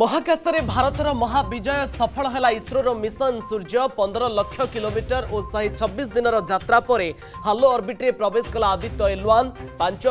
মহাকাশে ভারতের মহা বিজয় সফল হল ইসরোৰ মিশন সূৰ্য 15 লাখ কিলোমিটাৰ অসাই 26 দিনৰ যাত্ৰা pore halo orbit re প্রবেশ কৰা আদিত্য এল 1 পাঁচ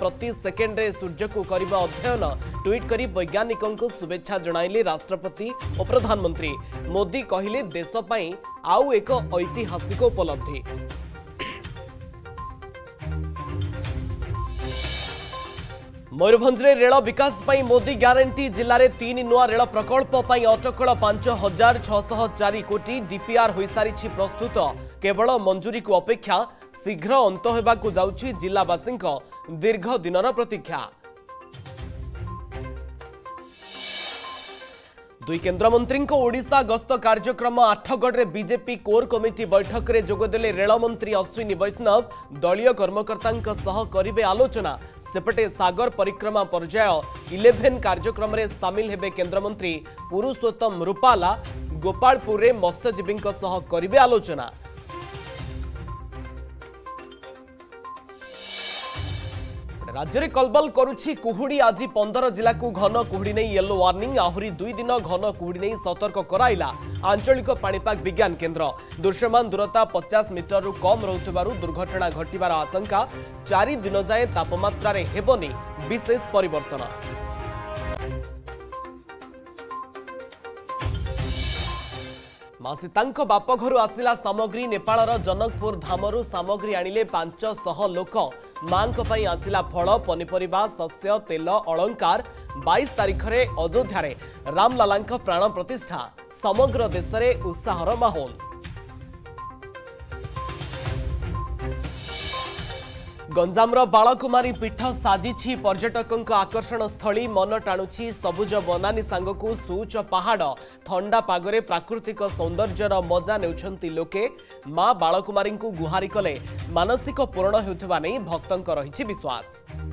প্ৰতি সেকেন্ডে সূৰ্যক কৰিব অধ্যয়নল টুইট কৰি বৈজ্ঞানিকক শুভেচ্ছা জনাইলি ৰাষ্ট্ৰপতি আৰু প্ৰধানমন্ত্ৰী মোদী ক'হিলে দেশৰ পই আউ এক ঐতিহাসিক উপনধি ମୟୂରଭଞ୍ଜରେ ରେଳ ବିକାଶ ପାଇଁ ମୋଦି ଗ୍ୟାରେଣ୍ଟି ଜିଲ୍ଲାରେ ତିନି ନୂଆ ରେଳ ପ୍ରକଳ୍ପ ପାଇଁ ଅଟକଳ ପାଞ୍ଚ ହଜାର ଛଅଶହ ଚାରି କୋଟି ଡିପିଆର୍ ହୋଇସାରିଛି ପ୍ରସ୍ତୁତ କେବଳ ମଞ୍ଜୁରୀକୁ ଅପେକ୍ଷା ଶୀଘ୍ର ଅନ୍ତ ହେବାକୁ ଯାଉଛି ଜିଲ୍ଲାବାସୀଙ୍କ ଦୀର୍ଘ ଦିନର ପ୍ରତୀକ୍ଷା ଦୁଇ କେନ୍ଦ୍ରମନ୍ତ୍ରୀଙ୍କ ଓଡ଼ିଶା ଗସ୍ତ କାର୍ଯ୍ୟକ୍ରମ ଆଠଗଡ଼ରେ ବିଜେପି କୋର୍ କମିଟି ବୈଠକରେ ଯୋଗଦେଲେ ରେଳମନ୍ତ୍ରୀ ଅଶ୍ୱିନୀ ବୈଷ୍ଣବ ଦଳୀୟ କର୍ମକର୍ତ୍ତାଙ୍କ ସହ କରିବେ ଆଲୋଚନା सेपटे सगर परिक्रमा पर्याय इलेवेन कार्यक्रम में सामिल हे केन्द्रमंत्री पुरुषोत्तम रूपाला गोपापुर में मत्स्यजीवी करे आलोचना রাজ্যের কলবল করুছি কুহুড়ি আজি পনের জেলা ঘন কুহুড়ি নেই ইয়েলো ওয়ার্নিং আহরি দুই দিন ঘন কুহুড়ি নেই সতর্ক করাইলা আঞ্চলিক পাপাগ বিজ্ঞান কেন্দ্র দৃশ্যমান দূরতা পচাশ মিটর কম রুথার দুর্ঘটনা ঘটবার আশঙ্কা চারি দিন যায় তাপমাত্রার হেবনি বিশেষ পরিবর্তন ମା ସୀତାଙ୍କ ବାପଘରୁ ଆସିଲା ସାମଗ୍ରୀ ନେପାଳର ଜନକପୁର ଧାମରୁ ସାମଗ୍ରୀ ଆଣିଲେ ପାଞ୍ଚଶହ ଲୋକ ମାଙ୍କ ପାଇଁ ଆସିଲା ଫଳ ପନିପରିବା ଶସ୍ୟ ତେଲ ଅଳଙ୍କାର ବାଇଶ ତାରିଖରେ ଅଯୋଧ୍ୟାରେ ରାମଲାଲାଙ୍କ ପ୍ରାଣ ପ୍ରତିଷ୍ଠା ସମଗ୍ର ଦେଶରେ ଉତ୍ସାହର ମାହୋଲ ଗଞ୍ଜାମର ବାଳକୁମାରୀ ପୀଠ ସାଜିଛି ପର୍ଯ୍ୟଟକଙ୍କ ଆକର୍ଷଣ ସ୍ଥଳୀ ମନ ଟାଣୁଛି ସବୁଜ ବନାନୀ ସାଙ୍ଗକୁ ସୁଉଚ୍ଚ ପାହାଡ଼ ଥଣ୍ଡା ପାଗରେ ପ୍ରାକୃତିକ ସୌନ୍ଦର୍ଯ୍ୟର ମଜା ନେଉଛନ୍ତି ଲୋକେ ମା ବାଳକୁମାରୀଙ୍କୁ ଗୁହାରି କଲେ ମାନସିକ ପୂରଣ ହେଉଥିବା ନେଇ ଭକ୍ତଙ୍କ ରହିଛି ବିଶ୍ୱାସ